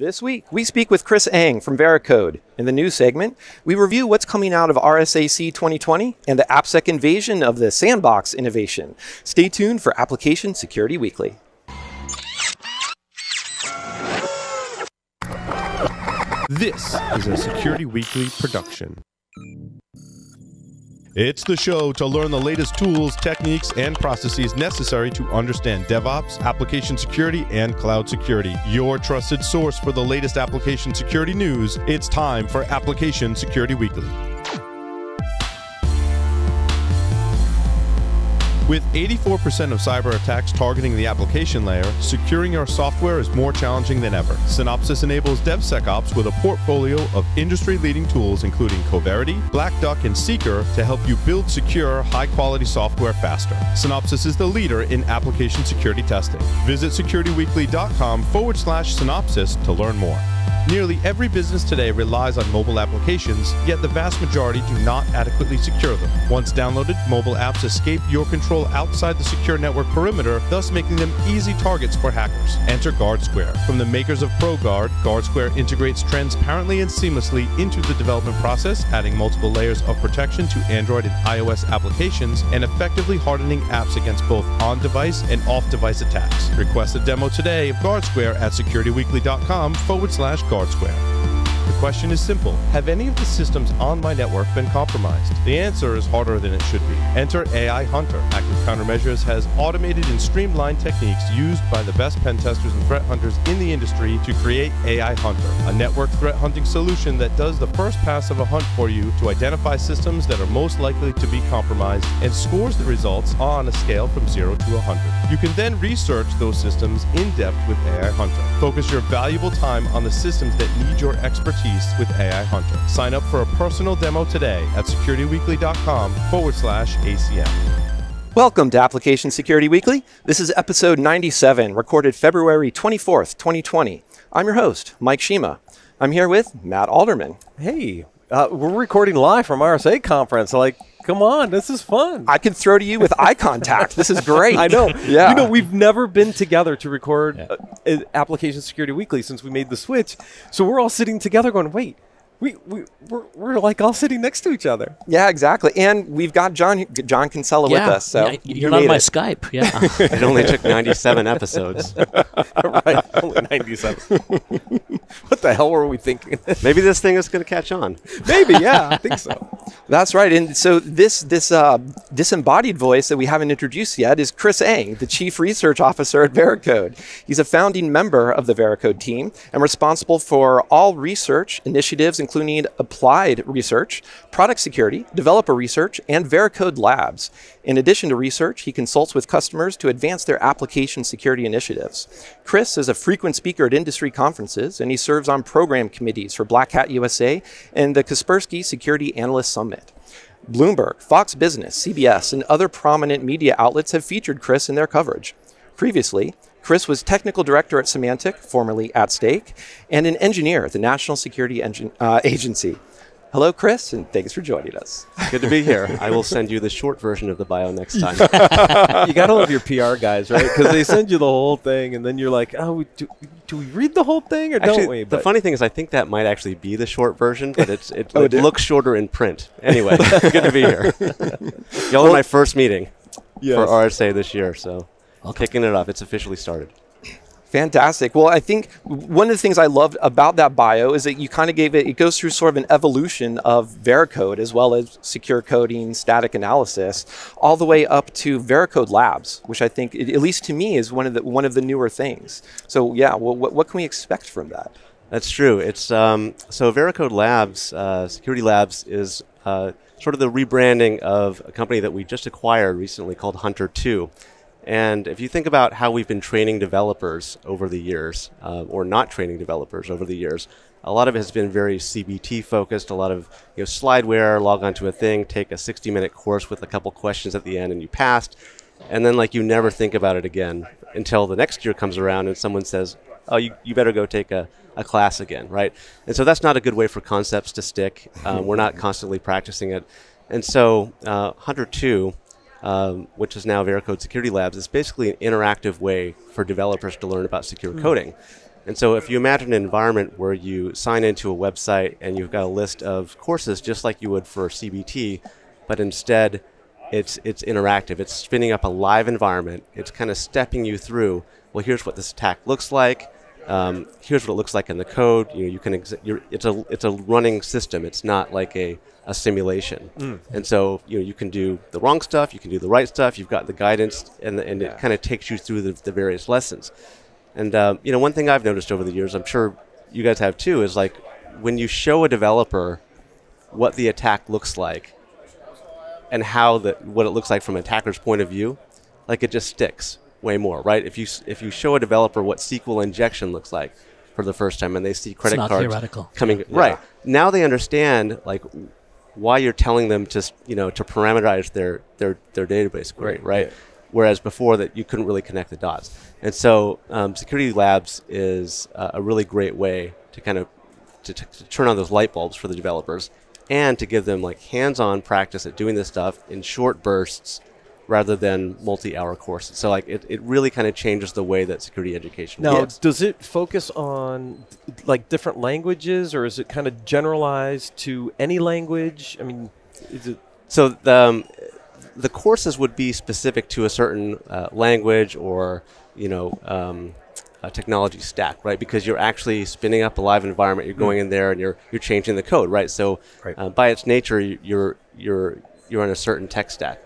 This week, we speak with Chris Eng from Veracode. In the news segment, we review what's coming out of RSAC 2020 and the AppSec invasion of the sandbox innovation. Stay tuned for Application Security Weekly. This is a Security Weekly production. It's the show to learn the latest tools, techniques, and processes necessary to understand DevOps, application security, and cloud security. Your trusted source for the latest application security news. It's time for Application Security Weekly. With 84% of cyber attacks targeting the application layer, securing your software is more challenging than ever. Synopsys enables DevSecOps with a portfolio of industry-leading tools including Coverity, Black Duck, and Seeker to help you build secure, high-quality software faster. Synopsys is the leader in application security testing. Visit securityweekly.com forward slash synopsys to learn more. Nearly every business today relies on mobile applications, yet the vast majority do not adequately secure them. Once downloaded, mobile apps escape your control outside the secure network perimeter, thus making them easy targets for hackers. Enter GuardSquare. From the makers of ProGuard, GuardSquare integrates transparently and seamlessly into the development process, adding multiple layers of protection to Android and iOS applications and effectively hardening apps against both on-device and off-device attacks. Request a demo today of GuardSquare at securityweekly.com forward slash GuardSquare. The question is simple Have any of the systems on my network been compromised? The answer is harder than it should be. Enter AI Hunter. Active Countermeasures has automated and streamlined techniques used by the best pen testers and threat hunters in the industry to create AI Hunter, a network threat hunting solution that does the first pass of a hunt for you to identify systems that are most likely to be compromised and scores the results on a scale from 0 to 100. You can then research those systems in depth with AI Hunter. Focus your valuable time on the systems that need your expertise with AI Hunter. Sign up for a personal demo today at securityweekly.com forward slash ACM. Welcome to Application Security Weekly. This is episode 97, recorded February 24th, 2020. I'm your host, Mike Shema. I'm here with Matt Alderman. Hey, uh, we're recording live from RSA conference. Like, come on, this is fun. I can throw to you with eye contact. This is great. I know. Yeah. You know, we've never been together to record yeah. uh, Application Security Weekly since we made the switch. So we're all sitting together going, wait, we, we we're, we're like all sitting next to each other. Yeah, exactly. And we've got John John Kinsella yeah, with us. So yeah, you're on my it. Skype. Yeah. it only took 97 episodes. right, only 97. what the hell were we thinking? Maybe this thing is going to catch on. Maybe, yeah, I think so. That's right. And so this this uh, disembodied voice that we haven't introduced yet is Chris Eng, the Chief Research Officer at Veracode. He's a founding member of the Veracode team and responsible for all research initiatives, including applied research, product security, developer research, and Veracode Labs. In addition to research, he consults with customers to advance their application security initiatives. Chris is a frequent speaker at industry conferences, and he serves on program committees for Black Hat USA and the Kaspersky Security Analyst Summit. Bloomberg, Fox Business, CBS, and other prominent media outlets have featured Chris in their coverage. Previously, Chris was technical director at Symantec, formerly at Stake, and an engineer at the National Security Engine, uh, Agency. Hello, Chris, and thanks for joining us. Good to be here. I will send you the short version of the bio next time. you got to love your PR guys, right? Because they send you the whole thing, and then you're like, oh, do, do we read the whole thing or actually, don't we? But the funny thing is, I think that might actually be the short version, but it's it, oh, it looks shorter in print. Anyway, good to be here. Y'all well, are my first meeting yes. for RSA this year, so okay. kicking it off. It's officially started. Fantastic. Well, I think one of the things I loved about that bio is that you kind of gave it, it goes through sort of an evolution of Veracode as well as secure coding, static analysis, all the way up to Veracode Labs, which I think, at least to me, is one of the, one of the newer things. So yeah, well, what, what can we expect from that? That's true. It's um, so Veracode Labs, uh, Security Labs is uh, sort of the rebranding of a company that we just acquired recently called Hunter 2. And if you think about how we've been training developers over the years, uh, or not training developers over the years, a lot of it has been very CBT focused. A lot of you know slideware, log onto a thing, take a 60 minute course with a couple questions at the end, and you passed. And then like you never think about it again until the next year comes around and someone says, "Oh, you, you better go take a, a class again," right? And so that's not a good way for concepts to stick. Um, we're not constantly practicing it. And so uh, Hunter 2 um, which is now Veracode Security Labs, is basically an interactive way for developers to learn about secure mm. coding. And so if you imagine an environment where you sign into a website and you've got a list of courses just like you would for CBT, but instead it's it's interactive. It's spinning up a live environment. It's kind of stepping you through. Well, here's what this attack looks like. Um, here's what it looks like in the code. You know, you can ex- it's a it's a running system. It's not like a, a simulation. Mm. And so you know you can do the wrong stuff. You can do the right stuff. You've got the guidance, and the, and yeah. it kind of takes you through the, the various lessons. And um, you know, one thing I've noticed over the years, I'm sure you guys have too, is like when you show a developer what the attack looks like and how the what it looks like from an attacker's point of view, like it just sticks way more, right? If you if you show a developer what SQL injection looks like for the first time and they see credit cards theoretical. coming, yeah. right? Now they understand like why you're telling them to you know to parameterize their their their database query, right? right? Whereas before that you couldn't really connect the dots. And so um, Security Labs is uh, a really great way to kind of to, to turn on those light bulbs for the developers and to give them like hands-on practice at doing this stuff in short bursts rather than multi-hour courses. So like it, it really kind of changes the way that security education now, works. does it focus on like different languages or is it kind of generalized to any language? I mean, is it So the, um, the courses would be specific to a certain uh, language or, you know, um, a technology stack, right? Because you're actually spinning up a live environment. You're going mm. in there and you're you're changing the code, right? So right. Uh, by its nature, you're you're you're on a certain tech stack.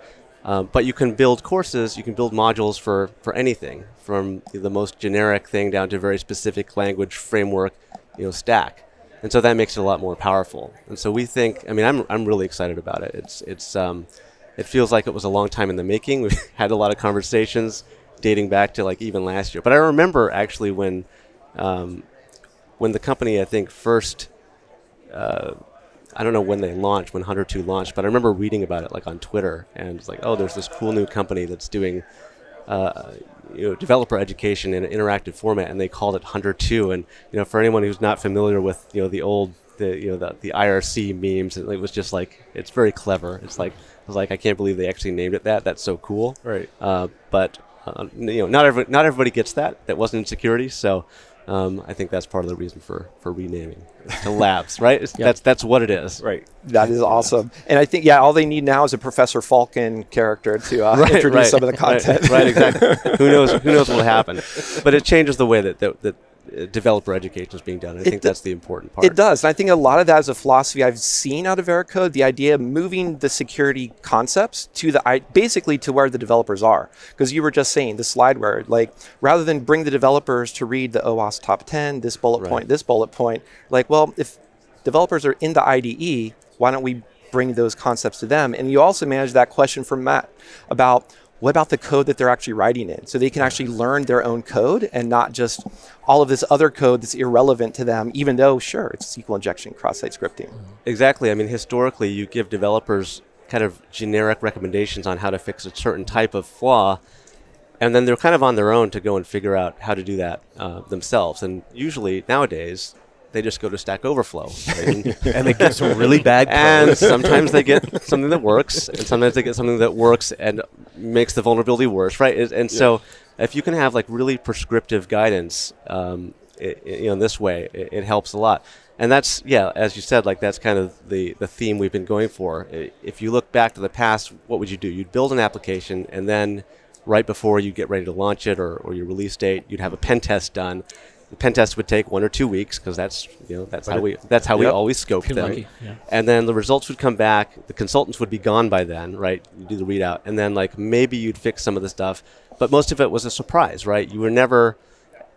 Um, but you can build courses, you can build modules for, for anything, from the most generic thing down to very specific language framework, you know, stack. And so that makes it a lot more powerful. And so we think, I mean, I'm, I'm really excited about it. It's, it's, um, it feels like it was a long time in the making. We've had a lot of conversations dating back to like even last year. But I remember actually when, um, when the company, I think, first uh, I don't know when they launched, when Hunter 2 launched, but I remember reading about it like on Twitter, and it's like, oh, there's this cool new company that's doing uh, you know, developer education in an interactive format, and they called it Hunter 2. And you know, for anyone who's not familiar with you know the old the you know the, the IRC memes, it was just like it's very clever. It's like I was like I can't believe they actually named it that. That's so cool. Right. Uh, but uh, you know, not every, not everybody gets that. That wasn't in security, so um, I think that's part of the reason for, for renaming to labs, right? Yep. That's that's what it is. Right. That is awesome. And I think yeah, all they need now is a Professor Falcon character to uh, right, introduce right, some of the content. Right, right exactly. who knows? Who knows what will happen? But it changes the way that that, that developer education is being done. I it think that's the important part. It does. And I think a lot of that is a philosophy I've seen out of Veracode, the idea of moving the security concepts to the basically to where the developers are. Because you were just saying the slide where like rather than bring the developers to read the OWASP top 10, this bullet right. point, this bullet point, like well, if developers are in the IDE, why don't we bring those concepts to them? And you also manage that question from Matt about what about the code that they're actually writing in? So they can actually learn their own code and not just all of this other code that's irrelevant to them, even though, sure, it's SQL injection, cross site scripting. Exactly. I mean, historically, you give developers kind of generic recommendations on how to fix a certain type of flaw, and then they're kind of on their own to go and figure out how to do that uh, themselves. And usually, nowadays, they just go to Stack Overflow. Right? and they get some really bad code. And sometimes they get something that works, and sometimes they get something that works and makes the vulnerability worse, right? And yeah. so if you can have like really prescriptive guidance, um, it, it, you know, this way, it, it, helps a lot. And that's yeah, as you said, like that's kind of the the theme we've been going for. If you look back to the past, what would you do? You'd build an application, and then right before you get ready to launch it or, or your release date, you'd have a pen test done the pen test would take one or two weeks because that's you know that's how we that's how yep. we always scoped them. Yeah. And then the results would come back. The consultants would be gone by then, right? You do the readout, and then like maybe you'd fix some of the stuff, but most of it was a surprise, right? You were never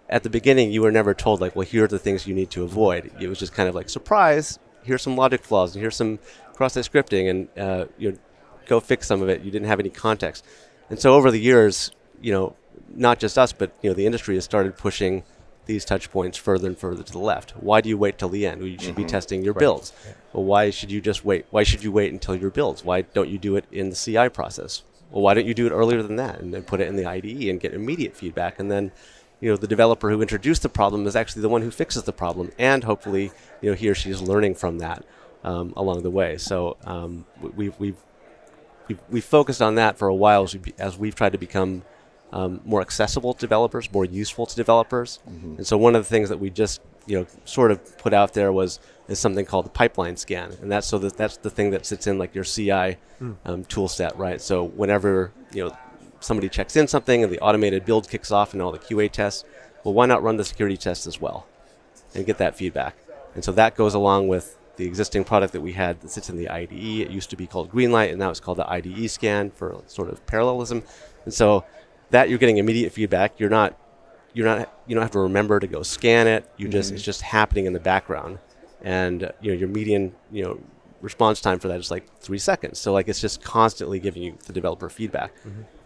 at the beginning. You were never told like, well, here are the things you need to avoid. It was just kind of like surprise. Here's some logic flaws, and here's some cross-site scripting, and uh, you know, go fix some of it. You didn't have any context, and so over the years, you know, not just us, but you know, the industry has started pushing these touch points further and further to the left. Why do you wait till the end? You should mm-hmm. be testing your right. builds. Yeah. Well, why should you just wait? Why should you wait until your builds? Why don't you do it in the CI process? Well, why don't you do it earlier than that and then put it in the IDE and get immediate feedback? And then, you know, the developer who introduced the problem is actually the one who fixes the problem, and hopefully, you know, he or she is learning from that um, along the way. So um, we've, we've we've we've focused on that for a while as, we, as we've tried to become um, more accessible to developers, more useful to developers. And so one of the things that we just you know sort of put out there was is something called the pipeline scan, and that's so that that's the thing that sits in like your CI um, tool set, right? So whenever you know somebody checks in something and the automated build kicks off and all the QA tests, well, why not run the security test as well and get that feedback? And so that goes along with the existing product that we had that sits in the IDE. It used to be called Greenlight, and now it's called the IDE scan for sort of parallelism. And so that you're getting immediate feedback. You're not you're not you don't have to remember to go scan it. You just it's just happening in the background, and uh, you know your median you know response time for that is like three seconds. So like it's just constantly giving you the developer feedback.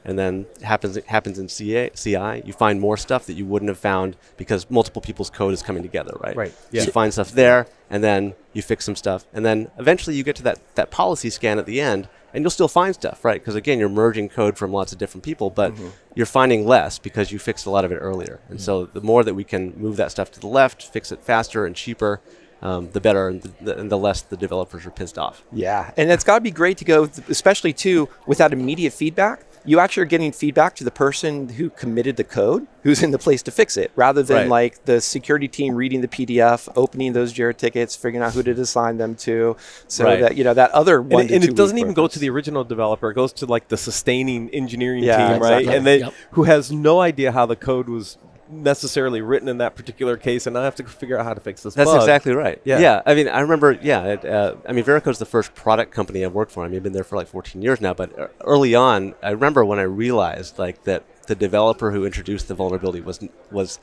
And then happens it happens in CA, CI. You find more stuff that you wouldn't have found because multiple people's code is coming together, right? Right, So you find stuff there, and then you fix some stuff, and then eventually you get to that that policy scan at the end, and you'll still find stuff, right? Because again, you're merging code from lots of different people, but you're finding less because you fixed a lot of it earlier. And so the more that we can move that stuff to the left, fix it faster and cheaper, um, the better, and the, and the less the developers are pissed off. Yeah, and it's got to be great to go, especially too, without immediate feedback. You actually are getting feedback to the person who committed the code, who's in the place to fix it, rather than Right. like the security team reading the PDF, opening those Jira tickets, figuring out who to assign them to, so Right. that you know that other one. and, to and it doesn't even go to the original developer. It goes to like the sustaining engineering Yeah, team, right? And they Yep. who has no idea how the code was necessarily written in that particular case, and I have to figure out how to fix this. That's bug. exactly right. Yeah. Yeah. I mean, I remember. Yeah. It, uh, I mean, Veracode's the first product company I've worked for. I mean, I've been there for like 14 years now. But uh, early on, I remember when I realized like that the developer who introduced the vulnerability was was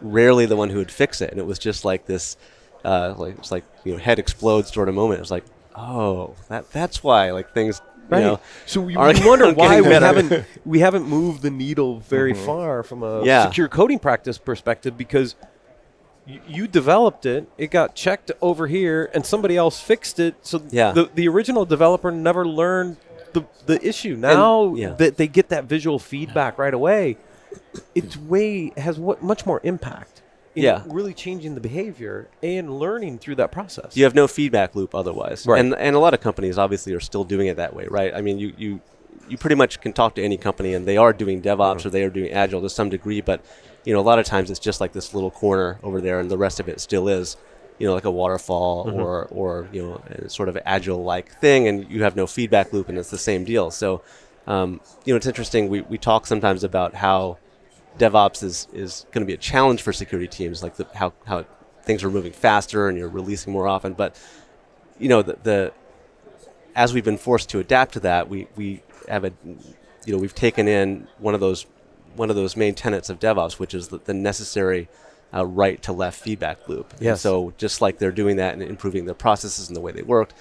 rarely the one who would fix it, and it was just like this, uh, like it's like you know, head explodes sort of moment. It was like, oh, that that's why like things. Right. You know, so we, aren't- wonder why we better. haven't we haven't moved the needle very far from a Yeah. secure coding practice perspective because you, you developed it, it got checked over here, and somebody else fixed it. So Yeah. the the original developer never learned the the issue. Now yeah. that they get that visual feedback right away, it's way has what much more impact. Yeah. really changing the behavior and learning through that process. You have no feedback loop otherwise. Right. And and a lot of companies obviously are still doing it that way, right? I mean, you you you pretty much can talk to any company and they are doing DevOps or they are doing Agile to some degree, but you know, a lot of times it's just like this little corner over there and the rest of it still is you know, like a waterfall or, or you know, a sort of agile-like thing, and you have no feedback loop, and it's the same deal. So, um, you know, it's interesting. We, we talk sometimes about how DevOps is, is going to be a challenge for security teams, like the, how, how things are moving faster and you're releasing more often. But, you know, the, the as we've been forced to adapt to that, we, we have a, you know, we've taken in one of those, one of those main tenets of DevOps, which is the, the necessary uh, right to left feedback loop. And so just like they're doing that and improving their processes and the way they work,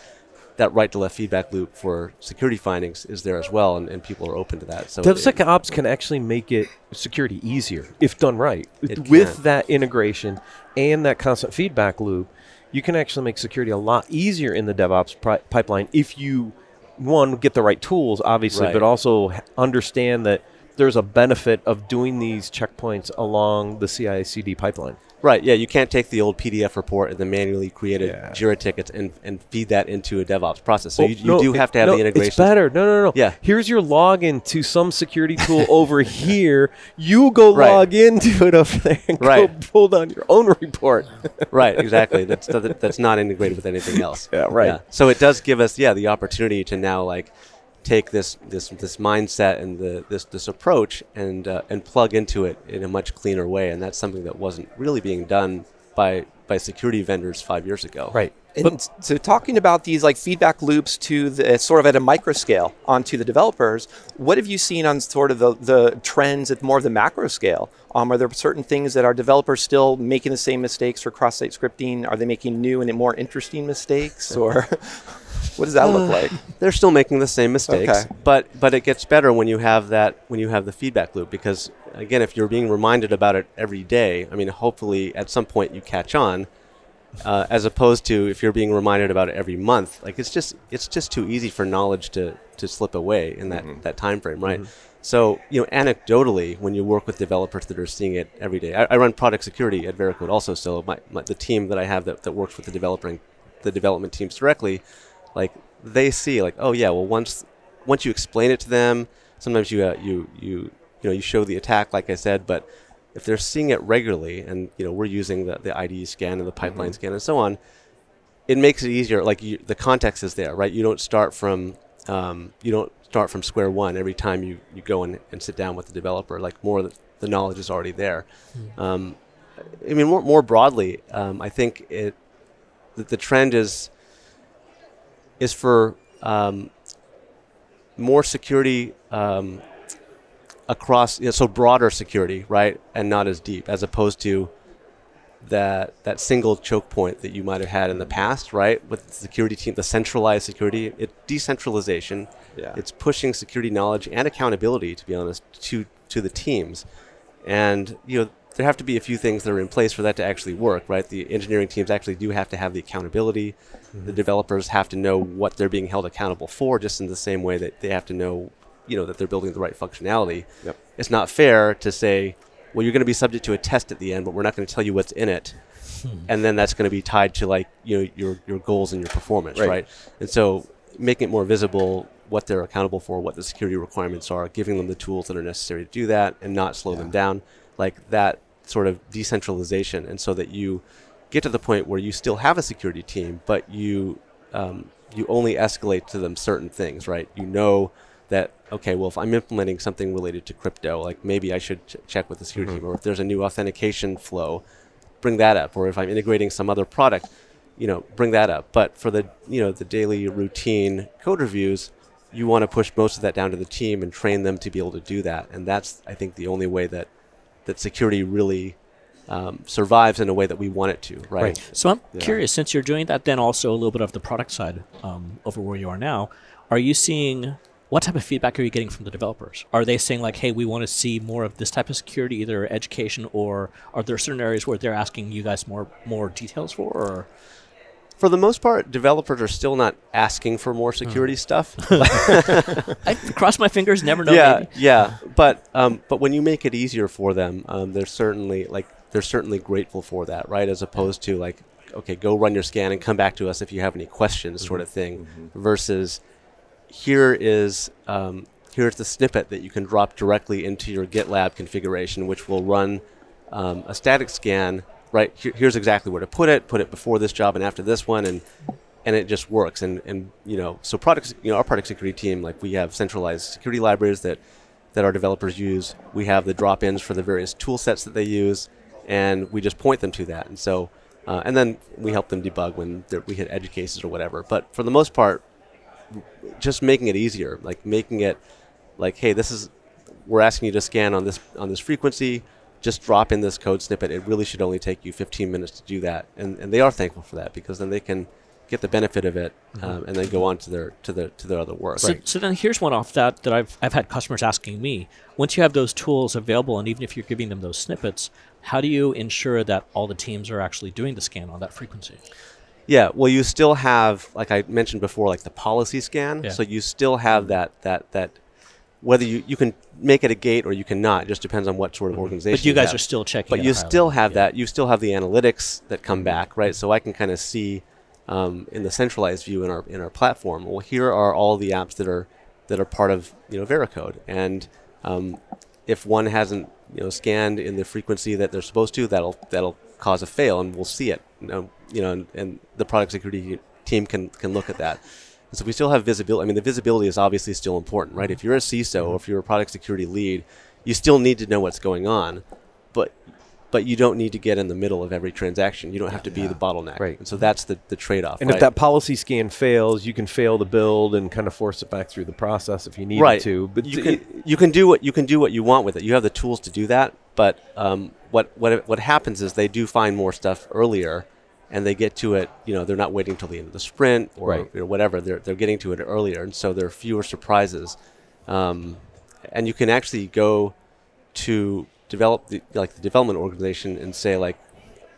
that right to left feedback loop for security findings is there as well, and, and people are open to that. So DevSecOps can actually make it security easier if done right. It With can. that integration and that constant feedback loop, you can actually make security a lot easier in the DevOps pri- pipeline if you one get the right tools, obviously, Right. but also understand that there's a benefit of doing these checkpoints along the CI/CD pipeline. Right, yeah, you can't take the old PDF report and the manually created Yeah. Jira tickets and, and feed that into a DevOps process. So Oh, you, you no, do have to have no, the integration. It's better. No, no, no. Yeah. Here's your login to some security tool over here. You go Right. log into it over there and go pull down your own report. right, exactly. That's that's not integrated with anything else. Yeah, right. So it does give us, yeah, the opportunity to now like take this this this mindset and the this this approach and uh, and plug into it in a much cleaner way, and that's something that wasn't really being done by by security vendors five years ago. right. And so, talking about these like feedback loops to the sort of at a micro scale onto the developers, what have you seen on sort of the, the trends at more of the macro scale? Um, are there certain things that are developers still making the same mistakes for cross-site scripting? Are they making new and more interesting mistakes, or what does that look like? they're still making the same mistakes, Okay. but but it gets better when you have that when you have the feedback loop because again, if you're being reminded about it every day, I mean, hopefully at some point you catch on, uh, as opposed to if you're being reminded about it every month. Like it's just it's just too easy for knowledge to to slip away in that that time frame, right? So you know, anecdotally, when you work with developers that are seeing it every day, I, I run product security at Veracode also. So my, my the team that I have that, that works with the developing the development teams directly, like they see like oh yeah well once once you explain it to them sometimes you uh, you you you know you show the attack, like I said, but if they're seeing it regularly, and you know we're using the, the IDE scan and the pipeline scan and so on, it makes it easier. Like you, the context is there, right? You don't start from um, you don't start from square one every time you, you go and, and sit down with the developer. Like more the, the knowledge is already there. Um, I mean, more, more broadly, um, I think it the, the trend is is for um, more security um, across, you know, so broader security, right, and not as deep, as opposed to that that single choke point that you might have had in the past, right, with the security team, the centralized security, it decentralization. Yeah. It's pushing security knowledge and accountability, to be honest, to to the teams, and you know there have to be a few things that are in place for that to actually work, right? The engineering teams actually do have to have the accountability. The mm-hmm. developers have to know what they're being held accountable for, just in the same way that they have to know, you know, that they're building the right functionality. Yep. It's not fair to say, well, you're going to be subject to a test at the end, but we're not going to tell you what's in it, hmm. and then that's going to be tied to like you know your your goals and your performance, Right. right? And so making it more visible what they're accountable for, what the security requirements are, giving them the tools that are necessary to do that, and not slow them down, like that sort of decentralization, and so that you get to the point where you still have a security team, but you um, you only escalate to them certain things, right? You know that okay, well, if I'm implementing something related to crypto, like maybe I should ch- check with the security team, or if there's a new authentication flow, bring that up, or if I'm integrating some other product, you know, bring that up. But for the you know the daily routine code reviews, you want to push most of that down to the team and train them to be able to do that, and that's I think the only way that that security really um, survives in a way that we want it to, right? Right. So I'm Yeah. curious, since you're doing that, then also a little bit of the product side um, over where you are now, are you seeing what type of feedback are you getting from the developers? Are they saying like, "Hey, we want to see more of this type of security, either education, or are there certain areas where they're asking you guys more more details for?" Or For the most part, developers are still not asking for more security stuff. I cross my fingers, never know. yeah, maybe. yeah. But um, but when you make it easier for them, um, they're certainly like they're certainly grateful for that, right? As opposed to like, okay, go run your scan and come back to us if you have any questions, sort of thing. Versus, here is um, here's the snippet that you can drop directly into your GitLab configuration, which will run um, a static scan. Right here, here's exactly where to put it. Put it before this job and after this one, and and it just works. And and you know, so products, you know, our product security team, like we have centralized security libraries that that our developers use. We have the drop-ins for the various tool sets that they use, and we just point them to that. And so, uh, and then we help them debug when we hit edge cases or whatever. But for the most part, just making it easier, like making it like, hey, this is we're asking you to scan on this on this frequency. Just drop in this code snippet. It really should only take you 15 minutes to do that, and and they are thankful for that because then they can get the benefit of it, um, and then go on to their to their to their other work. So, so then here's one off that that I've I've had customers asking me. Once you have those tools available, and even if you're giving them those snippets, how do you ensure that all the teams are actually doing the scan on that frequency? Yeah, well, you still have, like I mentioned before, like the policy scan. Yeah. So you still have that that that whether you you can make it a gate or you cannot. It just depends on what sort of organization. But you guys have. are still checking. But you at a high still have Yeah. that. You still have the analytics that come back, right? So I can kind of see um, in the centralized view in our in our platform. Well, here are all the apps that are that are part of you know Veracode, and um, if one hasn't you know scanned in the frequency that they're supposed to, that'll that'll cause a fail, and we'll see it. You know, you know and, and the product security team can can look at that. And so we still have visibility. I mean, the visibility is obviously still important, right? If you're a CISO or if you're a product security lead, you still need to know what's going on, but but you don't need to get in the middle of every transaction. You don't have to be the bottleneck. Right. And so that's the, the trade-off. And right? if that policy scan fails, you can fail the build and kind of force it back through the process if you need right. to. But you can you can do what you can do what you want with it. You have the tools to do that. But um, what what what happens is they do find more stuff earlier, and they get to it. You know, they're not waiting till the end of the sprint or, Right. or whatever. They're they're getting to it earlier, and so there are fewer surprises. Um, and you can actually go to develop the, like the development organization and say like,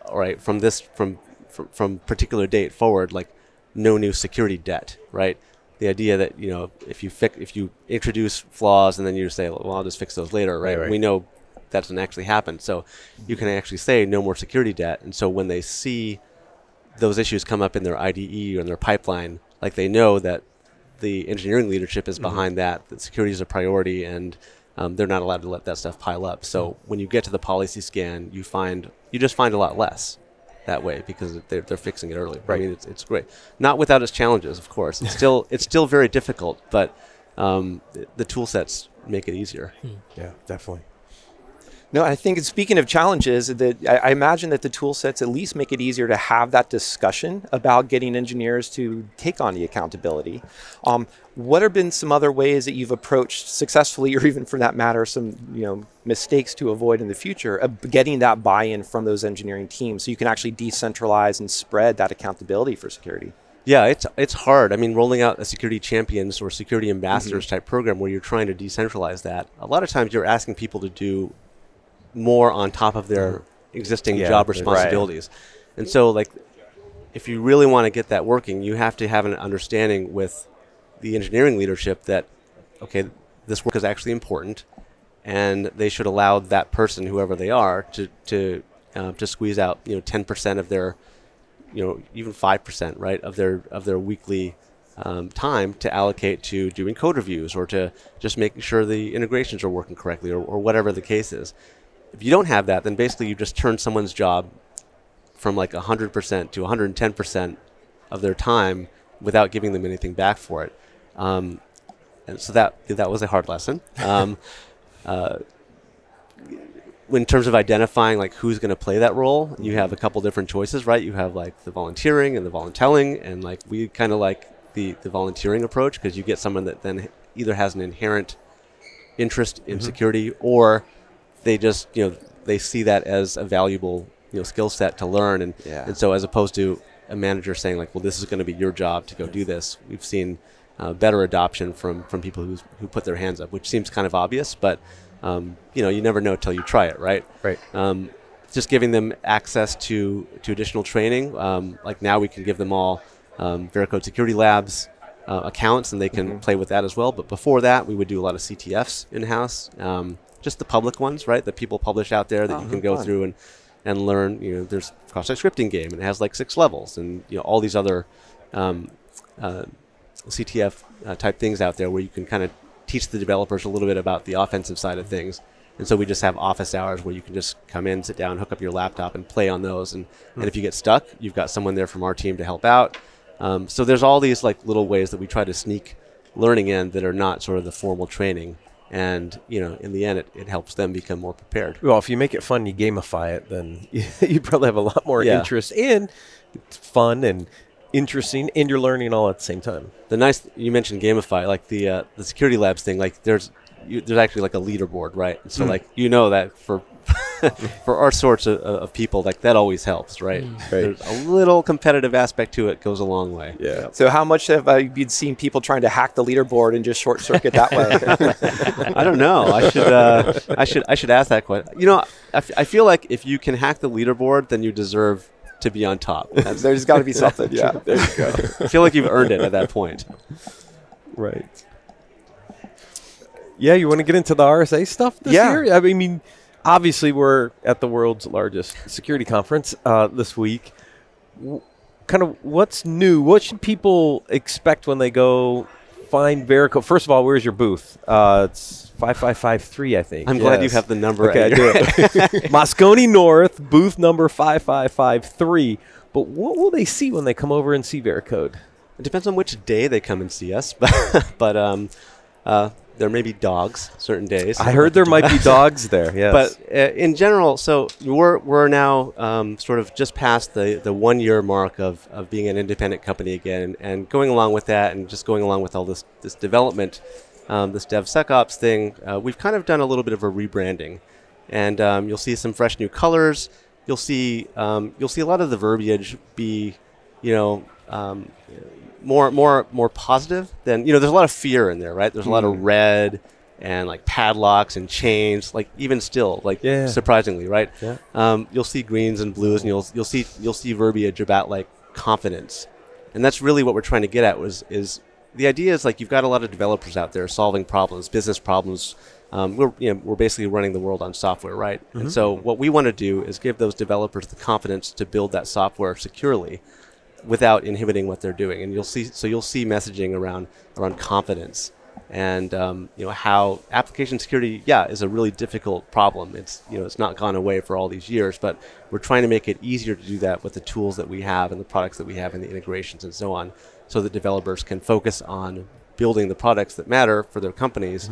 all right, from this from from, from particular date forward, like no new security debt, right? The idea that you know if you fix if you introduce flaws and then you say, well, I'll just fix those later, right? Right, right. We know that doesn't actually happen, so you can actually say no more security debt, and so when they see those issues come up in their IDE or in their pipeline, like they know that the engineering leadership is behind that, that security is a priority, and um, they're not allowed to let that stuff pile up. So when you get to the policy scan, you find you just find a lot less that way because they're, they're fixing it early. I mean, it's, it's great. Not without its challenges, of course. It's still it's still very difficult, but um, the, the tool sets make it easier. Yeah, definitely. No, I think speaking of challenges, that I, imagine that the tool sets at least make it easier to have that discussion about getting engineers to take on the accountability. Um, what have been some other ways that you've approached successfully, or even for that matter, some you know mistakes to avoid in the future of getting that buy-in from those engineering teams, so you can actually decentralize and spread that accountability for security? Yeah, it's it's hard. I mean, rolling out a security champions or security ambassadors type program where you're trying to decentralize that. A lot of times, you're asking people to do more on top of their existing Yeah, job right. responsibilities, and so like, if you really want to get that working, you have to have an understanding with the engineering leadership that okay, this work is actually important, and they should allow that person, whoever they are, to to uh, to squeeze out you know ten percent of their you know even five percent right of their of their weekly um, time to allocate to doing code reviews or to just making sure the integrations are working correctly or, or whatever the case is. If you don't have that, then basically you just turn someone's job from like 100% to 110% of their time without giving them anything back for it. Um, and so that that was a hard lesson. Um, uh, in terms of identifying like who's going to play that role, you have a couple different choices, right? You have like the volunteering and the voluntelling, and like we kind of like the the volunteering approach because you get someone that then either has an inherent interest in security or they just you know they see that as a valuable you know skill set to learn, and Yeah. and so as opposed to a manager saying like, well, this is going to be your job to go do this, we've seen uh, better adoption from from people who who put their hands up, which seems kind of obvious, but um, you know you never know till you try it, right? Right. Um, just giving them access to to additional training. Um, like now we can give them all um, Veracode Security Labs uh, accounts, and they can play with that as well. But before that, we would do a lot of CTFs in house, um, just the public ones, right? That people publish out there that Oh, you can go fun. through and and learn. You know, there's cross-site scripting game, and it has like six levels, and you know all these other um, uh, CTF uh, type things out there where you can kind of teach the developers a little bit about the offensive side of things. And so we just have office hours where you can just come in, sit down, hook up your laptop, and play on those. And, and if you get stuck, you've got someone there from our team to help out. Um, so there's all these like little ways that we try to sneak learning in that are not sort of the formal training. And you know, in the end, it, it helps them become more prepared. Well, if you make it fun, you gamify it, then you probably have a lot more Yeah. interest and it's fun and interesting, and you're learning all at the same time. the nice you mentioned gamify like the uh, the security labs thing like there's you, there's actually like a leaderboard right so hmm. like you know that for for our sorts of, of people like that always helps hmm. right there's a little competitive aspect to it goes a long way Yeah. So, how much have uh, I been seeing people trying to hack the leaderboard and just short circuit that way? I don't know I should uh, I should I should ask that question you know I, f- I feel like if you can hack the leaderboard then you deserve to be on top There's got to be something. Yeah. There you go. I feel like you've earned it at that point right. Yeah, you want to get into the RSA stuff this Yeah. year? I mean, obviously we're at the world's largest security conference uh, this week. W- kind of what's new? What should people expect when they go find Veracode? First of all, where's your booth? Uh, it's five five five three, I think. I'm glad you have the number Okay, I do it. Moscone North, booth number 5553. But what will they see when they come over and see Veracode? It depends on which day they come and see us, but but um, uh, there may be dogs certain days. I heard there might be dogs there. Yes. But uh, in general, so we're we're now um, sort of just past the, the one year mark of, of being an independent company again, and going along with that, and just going along with all this this development, um, this DevSecOps thing, uh, we've kind of done a little bit of a rebranding, and um, you'll see some fresh new colors. You'll see um, you'll see a lot of the verbiage be, you know. More more more positive than you know there's a lot of fear in there right? There's a lot of red and like padlocks and chains like even still like Yeah. surprisingly right? Yeah. um, you'll see greens and blues and you'll you'll see you'll see verbiage about like confidence. And that's really what we're trying to get at was is the idea is like you've got a lot of developers out there solving problems business problems. Um, we're you know we're basically running the world on software right? And so what we want to do is give those developers the confidence to build that software securely without inhibiting what they're doing. And you'll see, so you'll see messaging around around confidence and um, you know how application security, yeah, is a really difficult problem. It's you know it's not gone away for all these years, but we're trying to make it easier to do that with the tools that we have and the products that we have and the integrations and so on, so that developers can focus on building the products that matter for their companies,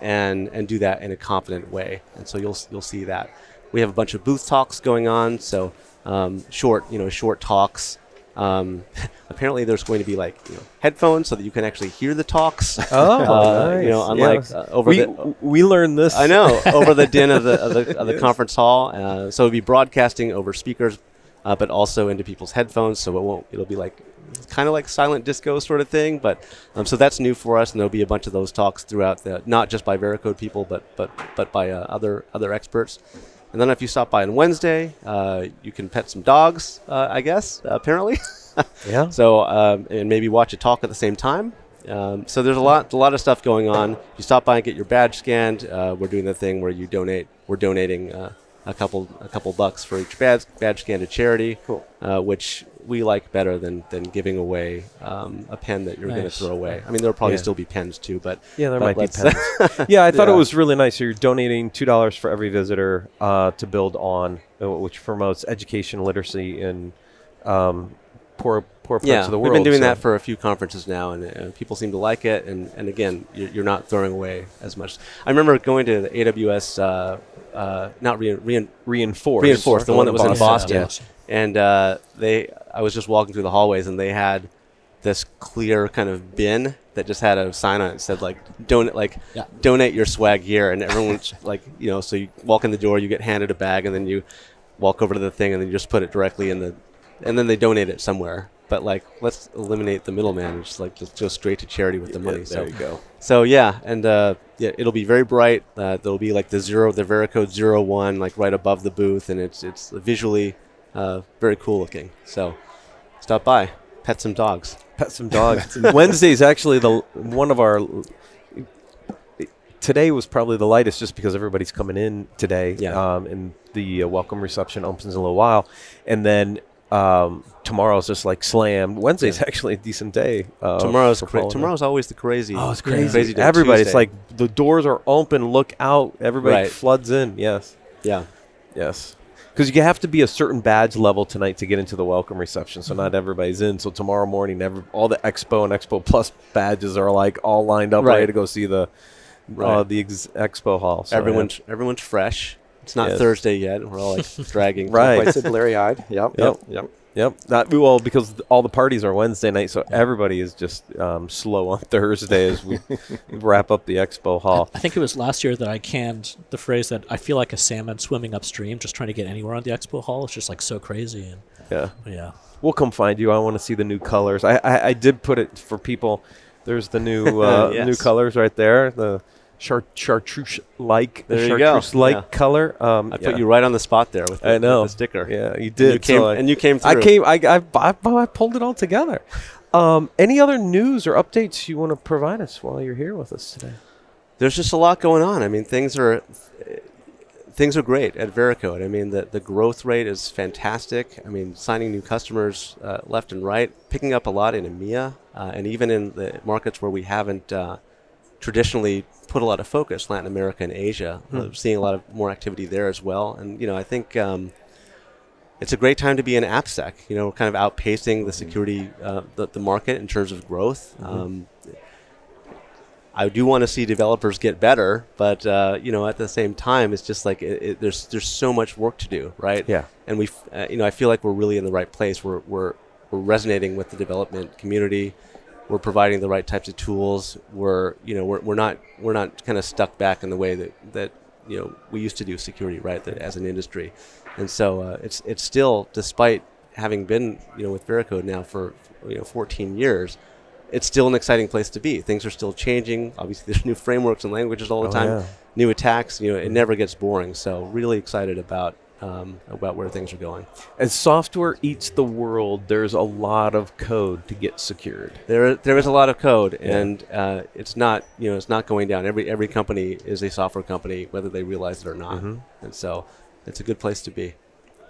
and and do that in a confident way. And so you'll you'll see that. We have a bunch of booth talks going on, so um, short you know short talks. Um, apparently, there's going to be like you know, headphones so that you can actually hear the talks. Oh, Uh, nice. you know, unlike Yeah. uh, over we, the we learned this. I know over the din of the of the, of the conference hall. Uh, so it'll be broadcasting over speakers, uh, but also into people's headphones. So it won't. It'll be like kind of like silent disco sort of thing. But um, so that's new for us, and there'll be a bunch of those talks throughout the not just by Veracode people, but but but by uh, other other experts. And then if you stop by on Wednesday, uh, you can pet some dogs. Uh, I guess apparently. Yeah. So um, and maybe watch a talk at the same time. Um, so there's a lot, a lot of stuff going on. You stop by and get your badge scanned. Uh, we're doing the thing where you donate. We're donating uh, a couple, a couple bucks for each badge, badge scan to charity, Cool. uh, which we like better than than giving away um, a pen that you're going to throw away. I mean, there'll probably Yeah. still be pens too, but Yeah, there but might be pens. yeah, I thought Yeah. it was really nice. So you're donating two dollars for every visitor uh, to build on, uh, which promotes education, literacy in um, poor poor parts yeah, of the world. we've been doing so- that for a few conferences now, and uh, people seem to like it. And, and again, you're, you're not throwing away as much. I remember going to the AWS, uh, uh, not re- re- reinforced. Reinforced, the one that was in Boston. Boston. Yeah. And uh, they I was just walking through the hallways and they had this clear kind of bin that just had a sign on it that said like donate like Yeah. donate your swag here and everyone's like you know so you walk in the door you get handed a bag and then you walk over to the thing and then you just put it directly in the and then they donate it somewhere but like let's eliminate the middleman and just like just go straight to charity with the money Yeah, so there you go. so yeah, and uh, yeah, it'll be very bright. Uh, there'll be like the zero, the Veracode zero one, like right above the booth, and it's it's visually uh, very cool looking. So stop by, pet some dogs. Pet some dogs. Wednesday's actually the one of our. Today was probably the lightest, just because everybody's coming in today. Yeah. Um, and the uh, welcome reception opens in a little while, and then um, tomorrow's just like slammed. Wednesday's Yeah. actually a decent day. Uh, tomorrow's cra- tomorrow's always the crazy. Oh, it's Yeah. crazy. crazy day. Everybody, it's like the doors are open. Look out! Everybody Right. floods in. Yes, yeah, yes. Because you have to be a certain badge level tonight to get into the welcome reception. So not everybody's in. So tomorrow morning, every, all the Expo and Expo Plus badges are like all lined up, ready Right. to go see the uh, the ex- Expo hall. So, yeah. everyone's everyone's fresh. It's not Yes. Thursday yet. We're all like dragging. Right. Quite blurry eyed. Yep. Yep. Yep. Yep. Yep. Not well because all the parties are Wednesday night, so everybody is just um, slow on Thursday as we wrap up the Expo hall. I think it was last year that I canned the phrase that I feel like a salmon swimming upstream, just trying to get anywhere on the expo hall. It's just like so crazy, and Yeah. yeah, We'll come find you. I want to see the new colors. I, I, I did put it for people. There's the new uh, Yes. new colors right there. The char- chartreuse like There you go. chartreuse like Yeah. color. Um, I put yeah. you right on the spot there with the, I know the sticker. Yeah, you did. you came so I- and you came through. I came. I, I, I, I pulled it all together. Um, any other news or updates you want to provide us while you're here with us today? there's just a lot going on. I mean, things are things are great at Veracode. I mean, the the growth rate is fantastic. I mean, signing new customers uh, left and right, picking up a lot in EMEA, uh, and even in the markets where we haven't uh, traditionally put a lot of focus, Latin America and Asia. Uh, seeing a lot of more activity there as well. And you know, I think. Um, it's a great time to be in AppSec. You know, we're kind of outpacing the security, uh, the, the market in terms of growth. Um, I do want to see developers get better, but uh, you know, at the same time, it's just like it, it, there's there's so much work to do, right? Yeah. And we, uh, you know, I feel like we're really in the right place. We're we're we're resonating with the development community. We're providing the right types of tools. We're you know we're, we're not we're not kind of stuck back in the way that that you know we used to do security, right? That, as an industry, and so uh, it's it's still despite having been you know with Veracode now for you know 14 years it's still an exciting place to be. Things are still changing. Obviously, there's new frameworks and languages all the Oh, time, yeah. new attacks. You know, it never gets boring. So, really excited about um, about where things are going. As software eats the world, there's a lot of code to get secured. There, there is a lot of code, and uh, it's not you know it's not going down. Every every company is a software company, whether they realize it or not. Mm-hmm. And so, it's a good place to be.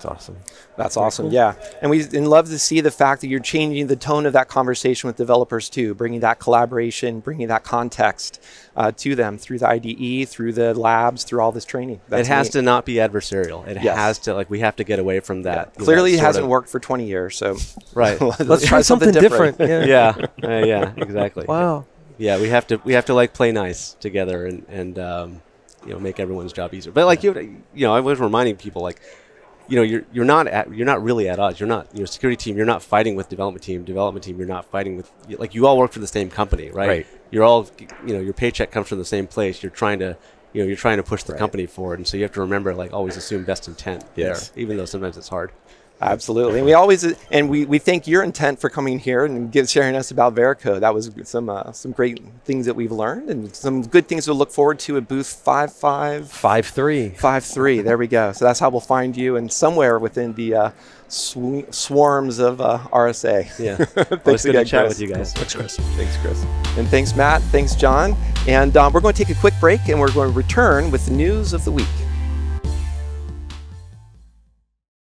It's awesome. That's awesome. Yeah, and we and love to see the fact that you're changing the tone of that conversation with developers too, bringing that collaboration, bringing that context uh, to them through the IDE, through the labs, through all this training. That's it has neat. to not be adversarial. It Yes. has to like we have to get away from that. know, Clearly, it hasn't of- worked for 20 years, so Right. Let's try something, different. Yeah. yeah. Uh, yeah. Exactly. Wow. Yeah, we have to we have to like play nice together and and um, you know make everyone's job easier. But like you you know I was reminding people like you know you're you're not at you're not really at odds. You're not you know security team. You're not fighting with development team. Development team. You're not fighting with like you all work for the same company, right? Right. You're all you know your paycheck comes from the same place. You're trying to you know you're trying to push the company forward, and so you have to remember like always assume best intent Yes. there, even though sometimes it's hard. Absolutely. And we always and we, we thank your intent for coming here and give, sharing us about Veracode. That was some uh, some great things that we've learned and some good things to look forward to at booth 5553. Five three. There we go. So that's how we'll find you and somewhere within the uh, sw- swarms of uh, RSA. Yeah. Thanks Always good to again, chat Chris. with you guys. Thanks, Chris. Thanks, Chris. And thanks, Matt. Thanks, John. And um, we're going to take a quick break and we're going to return with the news of the week.